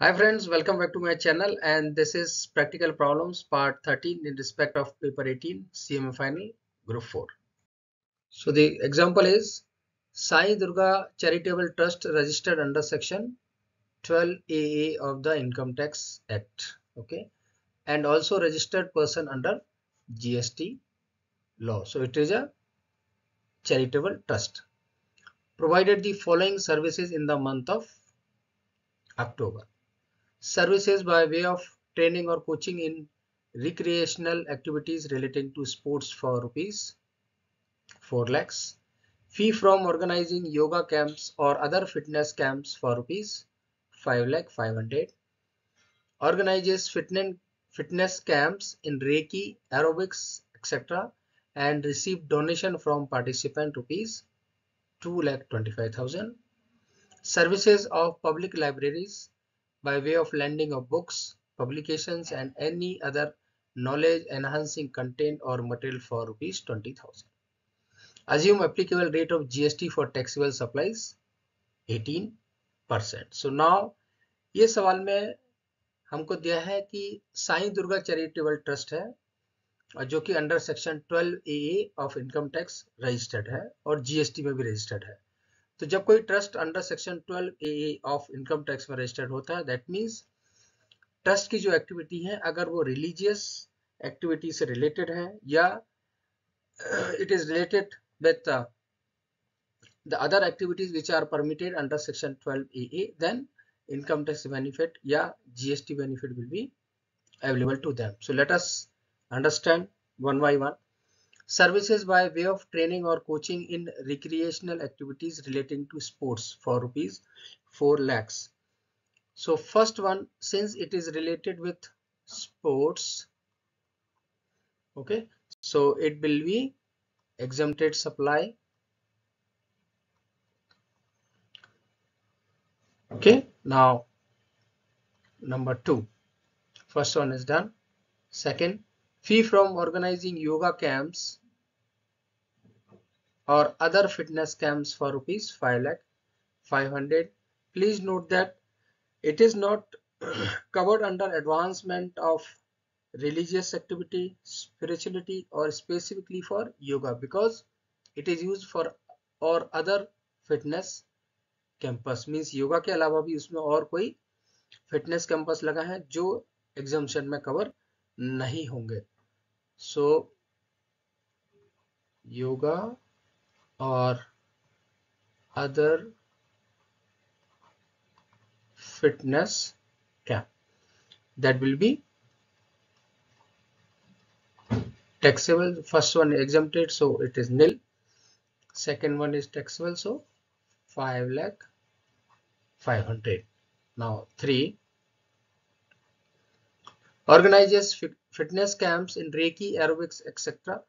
Hi friends, welcome back to my channel and this is practical problems part 13 in respect of paper 18 CMA final group 4. So the example is Sai Durga Charitable Trust registered under section 12AA of the Income Tax Act okay and also registered person under GST law. So it is a charitable trust provided the following services in the month of October services by way of training or coaching in recreational activities relating to sports for rupees 4 lakhs. Fee from organizing yoga camps or other fitness camps for rupees 5 lakh 500 organizes fitness fitness camps in reiki aerobics etc and receive donation from participant rupees 2 lakh 25000 services of public libraries by way of lending of books, publications and any other knowledge enhancing content or material for rupees 20,000. Assume applicable rate of GST for taxable supplies 18%. So now ये सवाल में हमको दिया है कि Sai Durga charitable trust है और जो कि under section 12 A of income tax registered है और जीएसटी में भी रजिस्टर्ड है तो जब कोई trust under section 12 A of income tax में रजिस्टर्ड होता है दैट मीन्स ट्रस्ट की जो एक्टिविटी है, अगर वो रिलीजियस एक्टिविटी से रिलेटेड है, या it is related with the other activities which are permitted under section 12 A then income tax benefit या GST benefit will be available to them so let's understand one by one services by way of training or coaching in recreational activities relating to sports for rupees 4 lakhs. So first one since it is related with sports okay so it will be exempted supply okay. Now number two first one is done. Second fee from organizing yoga camps or other fitness camps for rupees 5 lakh 500 please note that it is not covered under advancement of religious activity spirituality or specifically for yoga because it is used for or other fitness campus means yoga के अलावा भी उसमें और कोई fitness campus लगा है जो exemption में cover नहीं होंगे so yoga or other fitness camp that will be taxable. First one exempted so it is nil. Second one is taxable so 5 lakh 500 now 3 organizes fitness camps in Reiki, aerobics, etc.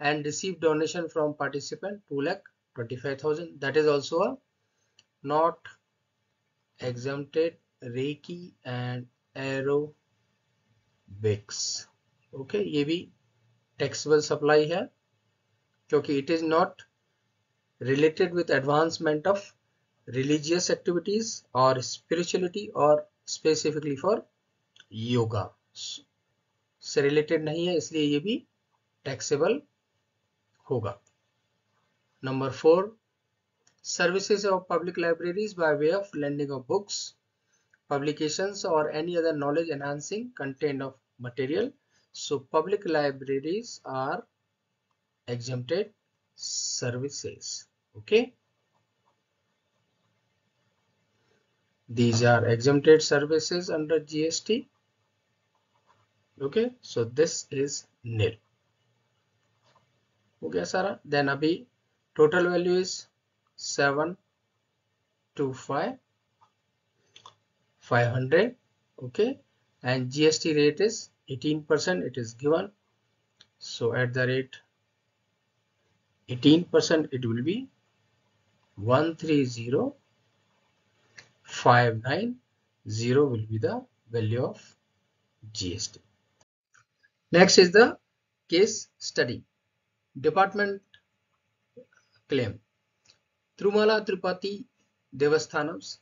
and receive donation from participant 2 lakh 25,000. That is also a not exempted Reiki and aerobics. Okay, ये भी taxable supply है क्योंकि it is not related with advancement of religious activities or spirituality or specifically for yoga से related नहीं है, इसलिए ये भी टैक्सेबल होगा। Number four services of public libraries by way of lending of books publication और any other knowledge enhancing content of material so public libraries are exempt services okay these are exempt services under GST okay so this is nil हो गया सारा then अभी total value is seven two five five hundred okay and GST rate is 18% it is given so at the rate 18% it will be 130590 will be the value of GST Next is the case study. Department claim. Trumala Tripati Devasthanams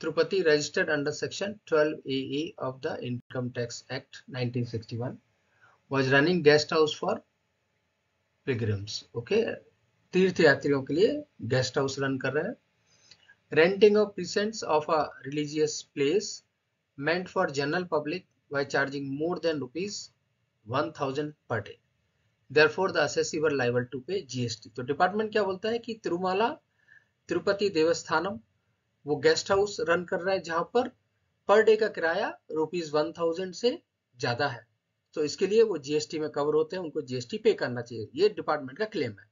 Trupati registered under section 12AA of the Income Tax Act 1961 was running guest house for pilgrims. Okay, तीर्थ यात्रियों के लिए guest house run कर रहे हैं renting of precincts of a religious place meant for general public by charging more than rupees 1000 per day. Therefore, the assessee were liable to pay gst तो department क्या बोलता है कि तिरुमाला, तिरुपति देवस्थानम, वो गेस्ट हाउस रन कर रहा है जहाँ पर पर डे का किराया रुपीज़ वन थाउज़ेंड से ज़्यादा है। तो इसके लिए वो जीएसटी में कवर होते हैं, उनको जीएसटी पे करना चाहिए। ये डिपार्टमेंट का क्लेम है।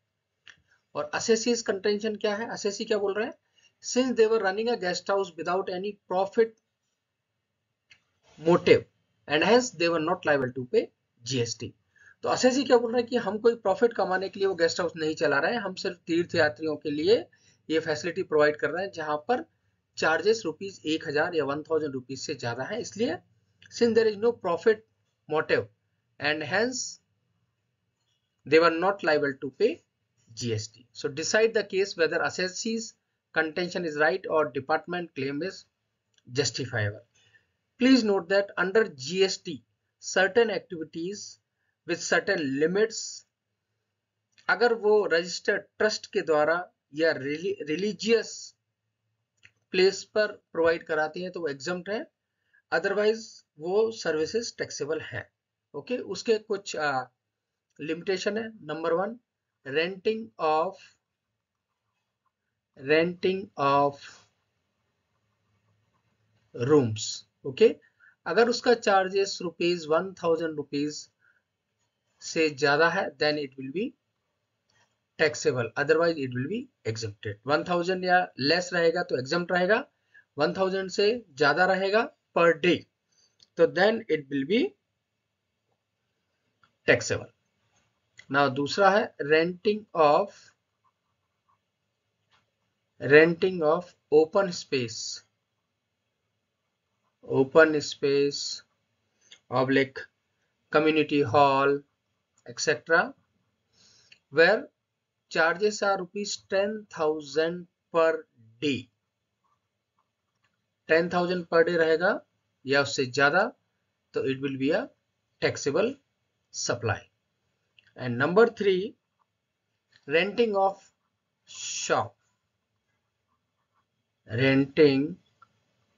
और असेसीज कंटेंशन क्या है? असेसी क्या बोल रहे हैं? Since they're running a guest house without any profit motive and hence they were not liable to pay GST तो असेसी क्या बोल रहे हैं कि हम कोई प्रॉफिट कमाने के लिए वो गेस्ट हाउस नहीं चला रहे हैं हम सिर्फ़ तीर्थ यात्रियों के लिए ये फैसिलिटी प्रोवाइड कर रहे हैं जहाँ पर चार्जेस रुपीज़ एक हज़ार या वन थाउज़ेंड रुपीज़ से ज़्यादा है इसलिए since there is no profit motive and hence they were not liable to pay GST. So decide the case whether assessee's contention is right or department claim is justifiable. Please note that under GST, certain activities with certain limits, अगर वो registered trust के द्वारा या religious place पर provide कराती हैं तो वो एग्ज़ाम है अदरवाइज़ वो सर्विसेज़ टैक्सेबल है। Okay okay? उसके कुछ लिमिटेशन है। Number one renting of renting of rooms okay अगर उसका charges rupees one thousand rupees से ज़्यादा है then it will be taxable otherwise it will be exempted 1000 या लेस रहेगा तो एग्ज़ाम रहेगा. 1000 से ज़्यादा रहेगा पर डे तो then it will be taxable now दूसरा है renting of renting of open space open space oblique community hall etcetera where charges are rupees 10,000 per day 10,000 per day रहेगा या उससे ज़्यादा तो it will be a taxable supply and number three renting of shop renting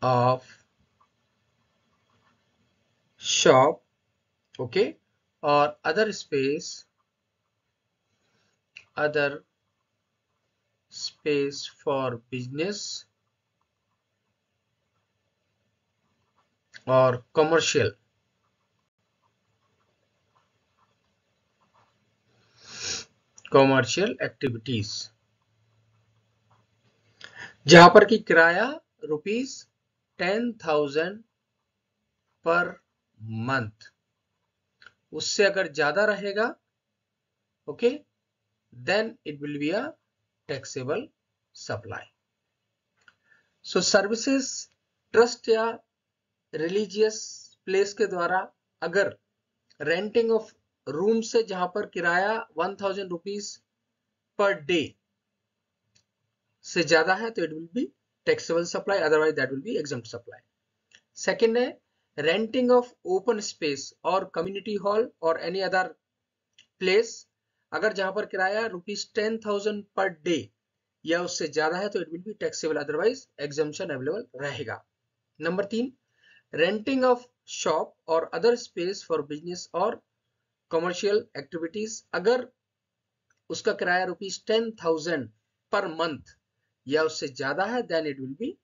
of shop okay or other space other space for business or commercial commercial activities जहाँ पर की किराया rupees ten thousand per month उससे अगर ज़्यादा रहेगा okay then it will be a taxable supply so services trust या religious place के द्वारा अगर रेंटिंग ऑफ़ रूम से जहाँ पर किराया one thousand rupees per day से ज़्यादा है तो it will be taxable supply otherwise that will be exempt supply second है रेंटिंग ऑफ़ ओपन स्पेस और कम्युनिटी हॉल और एनी अदर प्लेस अगर जहाँ पर किराया rupees ten thousand per day या उससे ज़्यादा है तो it will be taxable otherwise exemption available रहेगा। नंबर तीन रेंटिंग ऑफ़ शॉप और अदर स्पेस फॉर बिज़नेस और कमर्शियल एक्टिविटीज़ अगर उसका किराया rupees ten thousand per month या उससे ज़्यादा है then it will be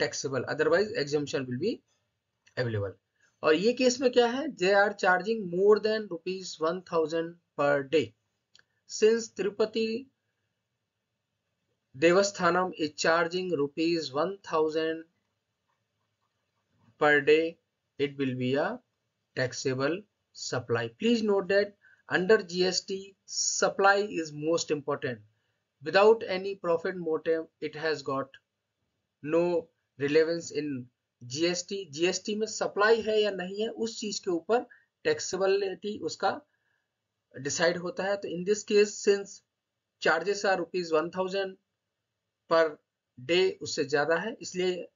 taxable otherwise exemption will be available और ये केस में क्या है? They are charging more than rupees one thousand per day since Tirupati Devasthanam is charging rupees one thousand per day it will be a taxable supply please note that under GST supply is most important without any profit motive it has got no relevance in GST. GST में supply है या नहीं है, उस चीज़ के ऊपर taxability उसका decide होता है। तो in this case since charges are rupees one thousand per day उससे ज़्यादा है, इसलिए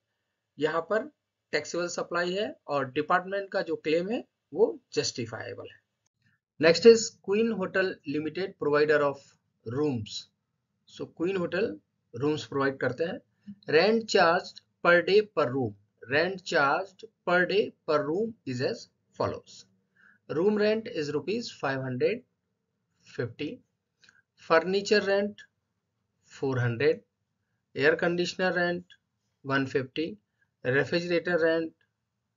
यहाँ पर टैक्सेबल सप्लाई है और डिपार्टमेंट का जो क्लेम है, वो जस्टिफाइबल है। Next is queen hotel limited provider of rooms so queen hotel rooms provide करते हैं। Rent charge per day per room Rent charged per day per room is as follows. Room rent is rupees 550. Furniture rent 400. Air conditioner rent 150. Refrigerator rent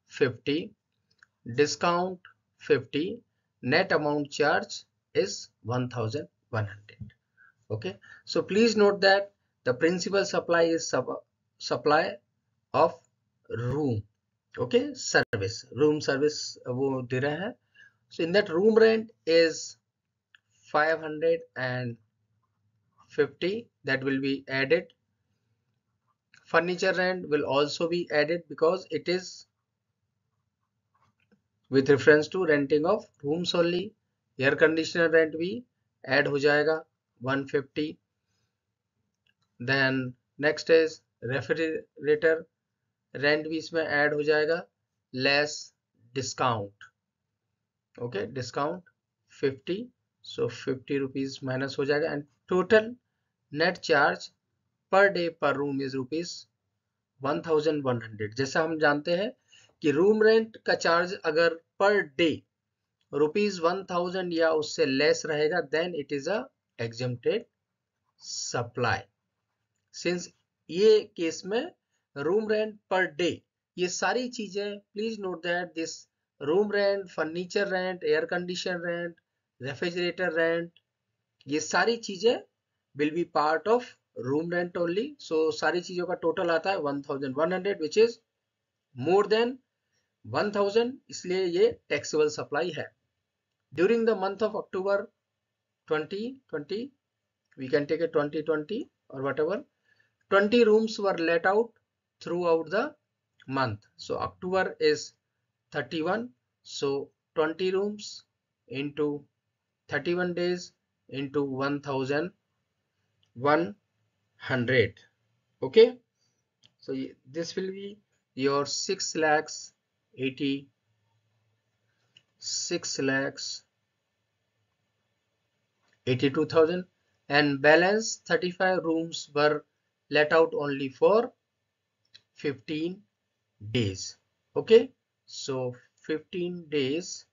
50. Discount 50. Net amount charge is 1100 okay so please note that the principal supply is sub supply of room okay service room service वो दे रहा है। So in that room rent is 550 that will be added furniture rent will also be added because it is with reference to renting of rooms only air conditioner rent भी add हो जाएगा 150 then next is refrigerator rent भी इसमें add हो जाएगा less discount okay discount 50 so fifty rupees minus हो जाएगा and total net charge per day per room is rupees 1100 जैसा हम जानते हैं कि रूम रेंट का चार्ज अगर per day rupees one thousand या उससे लेस रहेगा then it is exempted supply since ये केस में रूम रेंट पर डे ये सारी चीज़ें please note that this room rent furniture rent air condition rent refrigerator rent ये सारी चीज़ें will be part of room rent only so सारी चीज़ों का टोटल आता है 1100 विच इज़ मोर देन 1000 इसलिए ये टैक्सेबल सप्लाई है। During the month of October 2020 we can take a 2020 or whatever 20 rooms were let out throughout the month. So october is 31 so 20 rooms into 31 days into 1100 okay? So this will be your 6 lakhs 80 6 lakhs 82,000 and balance 35 rooms were let out only for 15 days. Okay? So 15 days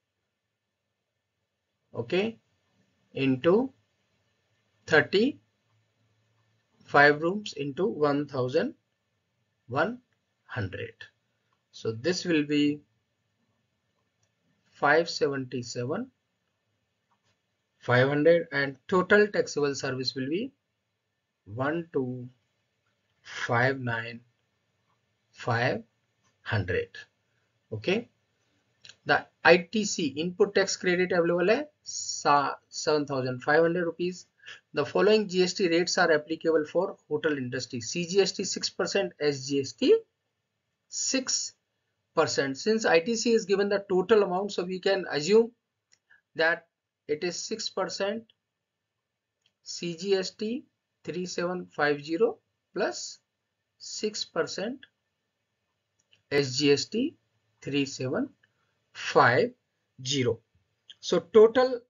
okay into 35 rooms into 1100 so this will be 577 500 and total taxable service will be 1259500 okay? The ITC input tax credit available है 7500 rupees. The following GST rates are applicable for hotel industry. CGST 6% SGST 6 percent since ITC is given the total amount so we can assume that it is 6 percent CGST 3750 plus plus 6 percent S G S T three seven five zero so total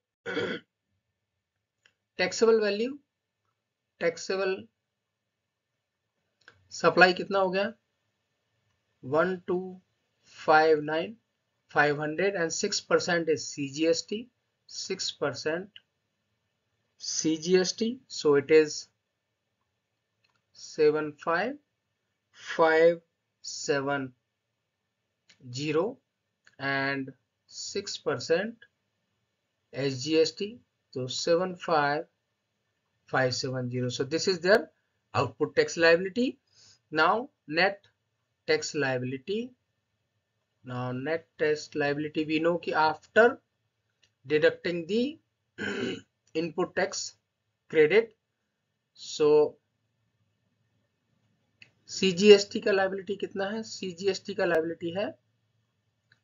taxable value taxable supply कितना हो गया? One two five nine five hundred and six percent is C G S T six percent C G S T so it is seven five five seven 0 and 6% SGST. So 75570. So this is their output tax liability. Now net tax liability. Now net tax liability we know ki after deducting the input tax credit. So C G S T का liability कितना है C G S T का liability है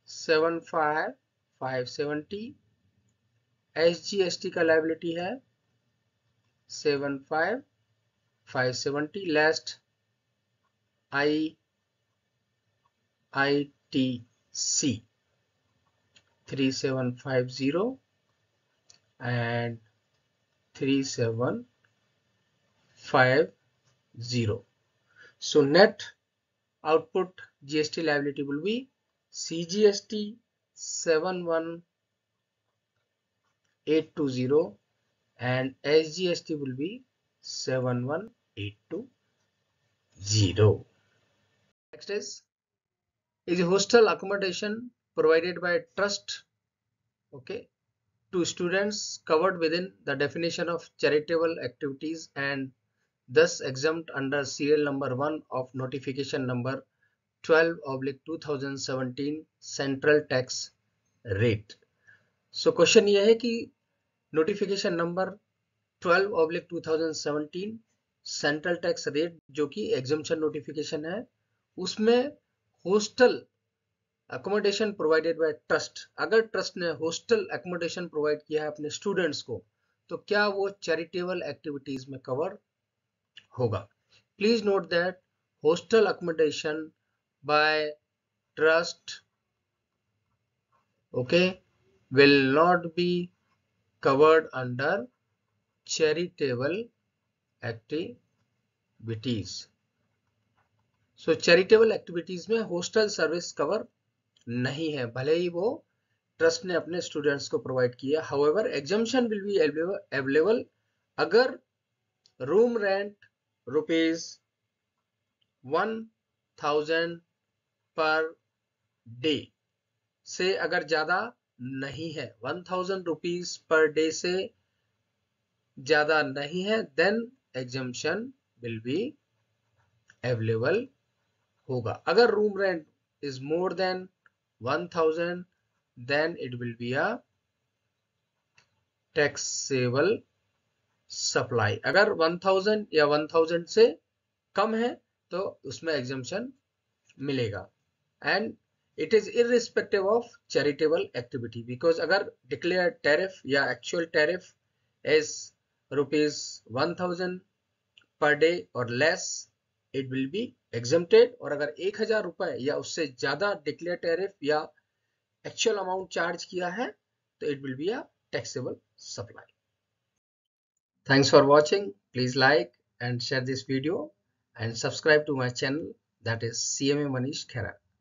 seven five five seventy S G S T का liability है seven five five seventy last I I T C three seven five zero and three seven five zero so net output GST liability will be CGST 71820 and SGST will be 71820 next is is hostel accommodation provided by trust okay to students covered within the definition of charitable activities and thus exempt under serial number 1 of notification number 12 oblique 2017 central tax rate. So, question ये है कि notification number 12 oblique 2017 central tax rate जो कि exemption notification है, उसमें hostel accommodation provided by trust अगर trust ने hostel accommodation provide किया है अपने स्टूडेंट्स को तो क्या वो चैरिटेबल एक्टिविटीज़ में कवर होगा? Please note that hostel accommodation by trust okay will not be covered under charitable activities so charitable activities में हॉस्टल सर्विस कवर नहीं है। भले ही वो ट्रस्ट ने अपने स्टूडेंट्स को प्रोवाइड किया। However exemption will be available अगर room rent rupees one thousand per day से अगर ज़्यादा नहीं है one thousand rupees per day से ज़्यादा नहीं है then exemption will be available होगा। अगर room rent is more than 1000 then it will be a taxable supply अगर 1000 या 1000 से कम है तो उसमें एग्जामेशन मिलेगा। And it is irrespective of charitable activity because अगर डिक्लेयर टैरिफ या actual tariff is rupees 1000 per day और less it will be exempted और अगर एक हज़ार रुपए या उससे ज़्यादा डिक्लेयर टैरिफ या एक्चुअल अमाउंट चार्ज किया है तो it will be a taxable supply thanks for watching please like and share this video and subscribe to my channel that is CMA Manish Khera.